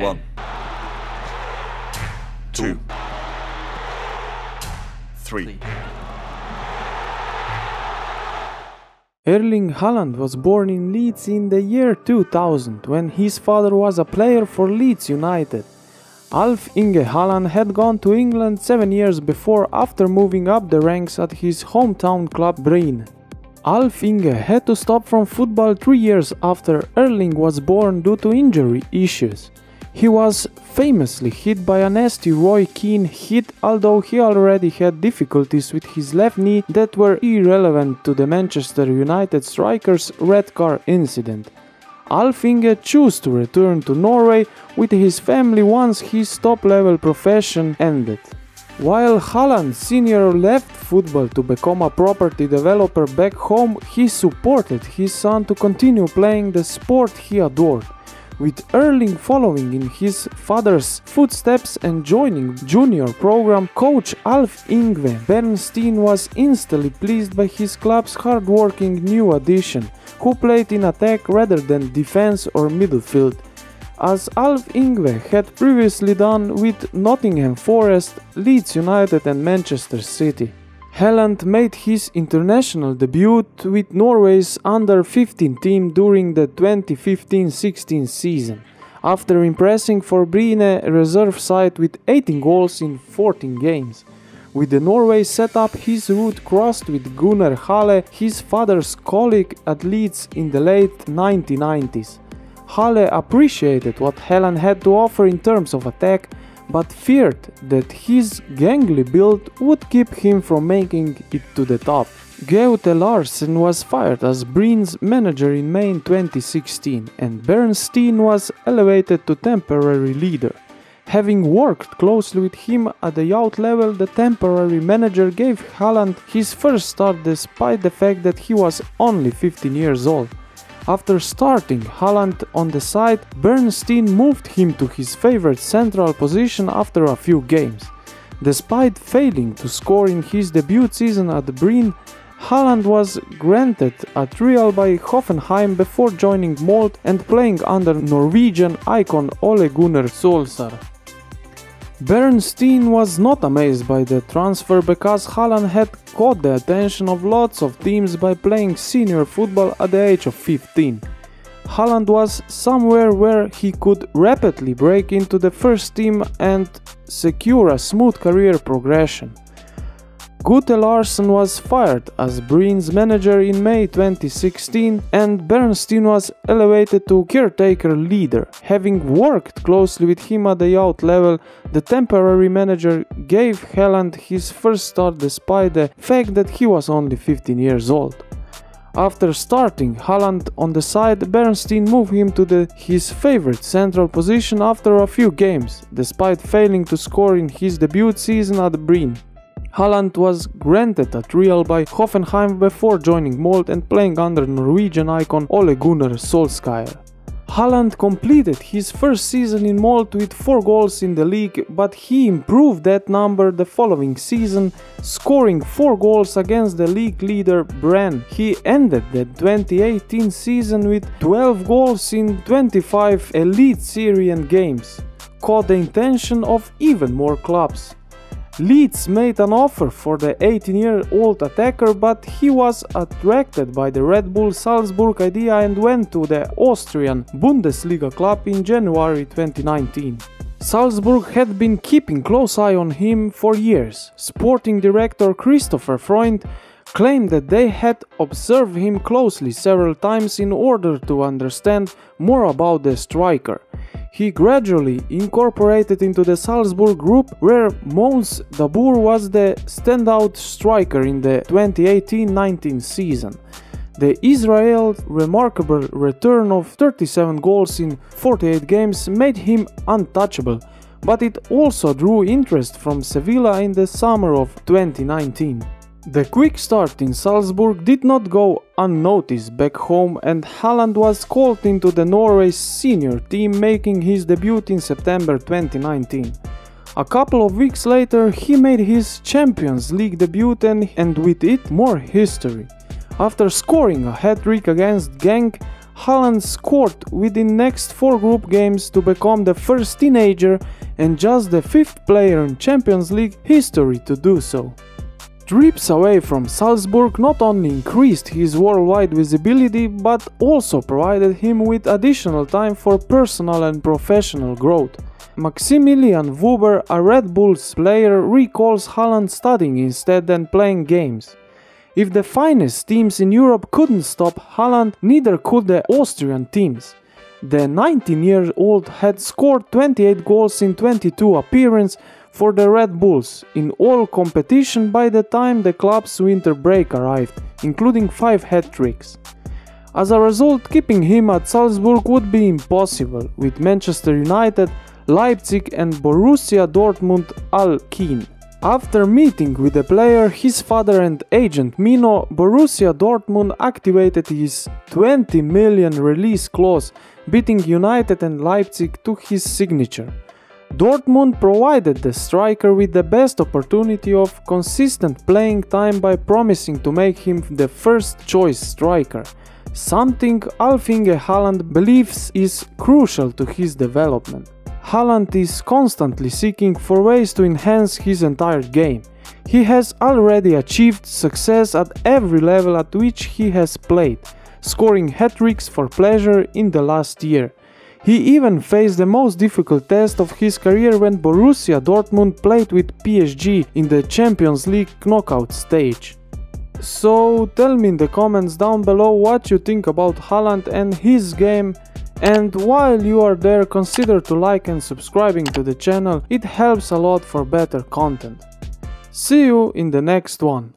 One. Two. Three. Erling Haaland was born in Leeds in the year 2000 when his father was a player for Leeds United. Alf Inge Haaland had gone to England seven years before after moving up the ranks at his hometown club Bryne. Alf Inge had to stop from football three years after Erling was born due to injury issues. He was famously hit by a nasty Roy Keane hit, although he already had difficulties with his left knee that were irrelevant to the Manchester United striker's red car incident. Alf Inge chose to return to Norway with his family once his top level profession ended. While Haaland Sr. left football to become a property developer back home, he supported his son to continue playing the sport he adored with Erling following in his father's footsteps and joining junior program, coach Alf Ingve Berntsen was instantly pleased by his club's hard-working new addition, who played in attack rather than defense or midfield. As Alf Ingve had previously done with Nottingham Forest, Leeds United and Manchester City. Haaland made his international debut with Norway's under-15 team during the 2015-16 season, after impressing for Bryne reserve side with 18 goals in 14 games. With the Norway setup, his route crossed with Gunnar Halle, his father's colleague at Leeds in the late 1990s. Halle appreciated what Haaland had to offer in terms of attack but feared that his gangly build would keep him from making it to the top. Gaute Larsen was fired as Bryne's manager in May 2016 and Berntsen was elevated to temporary leader. Having worked closely with him at the youth level, the temporary manager gave Haaland his first start despite the fact that he was only 15 years old. After starting Haaland on the side, Berntsen moved him to his favorite central position after a few games. Despite failing to score in his debut season at Bryne, Haaland was granted a trial by Hoffenheim before joining Molde and playing under Norwegian icon Ole Gunnar Solskjaer. Berntsen was not amazed by the transfer because Haaland had caught the attention of lots of teams by playing senior football at the age of 15. Haaland was somewhere where he could rapidly break into the first team and secure a smooth career progression. Gaute Larsen was fired as Bryne's manager in May 2016 and Berntsen was elevated to caretaker leader. Having worked closely with him at the youth level, the temporary manager gave Haaland his first start despite the fact that he was only 15 years old. After starting Haaland on the side, Berntsen moved him to the, his favorite central position after a few games, despite failing to score in his debut season at Bryne. Haaland was granted a trial by Hoffenheim before joining Molde and playing under Norwegian icon Ole Gunnar Solskjaer. Haaland completed his first season in Molde with 4 goals in the league, but he improved that number the following season, scoring 4 goals against the league leader Brann. He ended the 2018 season with 12 goals in 25 Eliteserien games, caught the intention of even more clubs. Leeds made an offer for the 18-year-old attacker but he was attracted by the Red Bull Salzburg idea and went to the Austrian Bundesliga club in January 2019. Salzburg had been keeping close eye on him for years. Sporting director Christopher Freund claimed that they had observed him closely several times in order to understand more about the striker. He gradually incorporated into the Salzburg group where Munas Dabbur was the standout striker in the 2018-19 season. The Israel's remarkable return of 37 goals in 48 games made him untouchable, but it also drew interest from Sevilla in the summer of 2019. The quick start in Salzburg did not go unnoticed back home and Haaland was called into the Norway's senior team making his debut in September 2019. A couple of weeks later he made his Champions League debut and, and with it more history. After scoring a hat-trick against Genk, Haaland scored within next 4 group games to become the first teenager and just the 5th player in Champions League history to do so. Trips away from Salzburg not only increased his worldwide visibility but also provided him with additional time for personal and professional growth. Maximilian Wöber, a Red Bulls player, recalls Haaland studying instead than playing games. If the finest teams in Europe couldn't stop Haaland, neither could the Austrian teams. The 19-year-old had scored 28 goals in 22 appearances for the Red Bulls in all competition by the time the club's winter break arrived, including 5 hat-tricks. As a result, keeping him at Salzburg would be impossible, with Manchester United, Leipzig and Borussia Dortmund all keen. After meeting with the player, his father and agent Mino, Borussia Dortmund activated his 20 million release clause, beating United and Leipzig to his signature. Dortmund provided the striker with the best opportunity of consistent playing time by promising to make him the first choice striker, something Alf-Inge Haaland believes is crucial to his development. Haaland is constantly seeking for ways to enhance his entire game. He has already achieved success at every level at which he has played, scoring hat-tricks for pleasure in the last year. He even faced the most difficult test of his career when Borussia Dortmund played with PSG in the Champions League knockout stage. So tell me in the comments down below what you think about Haaland and his game and while you are there consider to like and subscribing to the channel, it helps a lot for better content. See you in the next one.